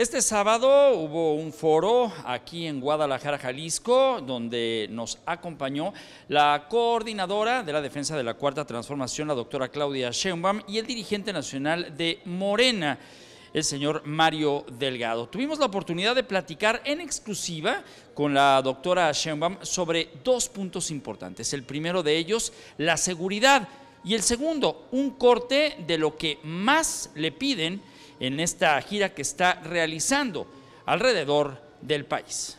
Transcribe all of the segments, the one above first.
Este sábado hubo un foro aquí en Guadalajara, Jalisco, donde nos acompañó la coordinadora de la defensa de la Cuarta Transformación, la doctora Claudia Sheinbaum, y el dirigente nacional de Morena el señor Mario Delgado. Tuvimos la oportunidad de platicar en exclusiva con la doctora Sheinbaum sobre dos puntos importantes. El primero de ellos, la seguridad, y el segundo, un corte de lo que más le piden en esta gira que está realizando alrededor del país.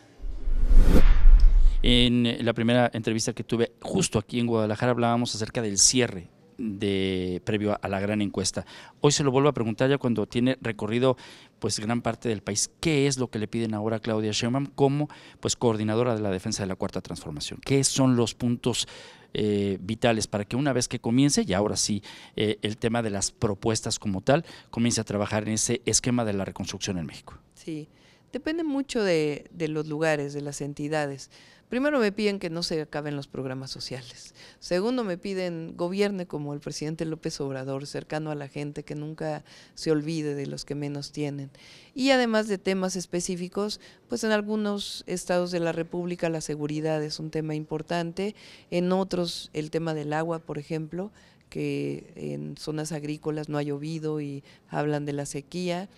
En la primera entrevista que tuve justo aquí en Guadalajara hablábamos acerca del cierre de previo a la gran encuesta. Hoy se lo vuelvo a preguntar ya cuando tiene recorrido pues gran parte del país. ¿Qué es lo que le piden ahora a Claudia Sheinbaum como pues coordinadora de la defensa de la cuarta transformación? ¿Qué son los puntos eh, vitales para que una vez que comience, y ahora sí, eh, el tema de las propuestas como tal, comience a trabajar en ese esquema de la reconstrucción en México. Sí, depende mucho de, los lugares, de las entidades. Primero me piden que no se acaben los programas sociales. Segundo me piden gobierne como el presidente López Obrador, cercano a la gente, que nunca se olvide de los que menos tienen. Y además de temas específicos, pues en algunos estados de la República la seguridad es un tema importante, en otros el tema del agua, por ejemplo, que en zonas agrícolas no ha llovido y hablan de la sequía,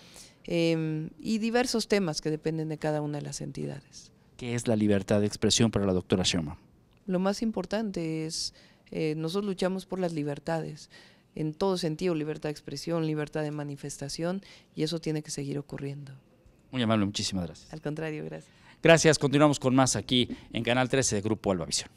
eh, y diversos temas que dependen de cada una de las entidades. ¿Qué es la libertad de expresión para la doctora Shoma? Lo más importante es, eh, nosotros luchamos por las libertades, en todo sentido, libertad de expresión, libertad de manifestación, y eso tiene que seguir ocurriendo. Muy amable, muchísimas gracias. Al contrario, gracias. Gracias, continuamos con más aquí en Canal 13 de Grupo Alba Visión.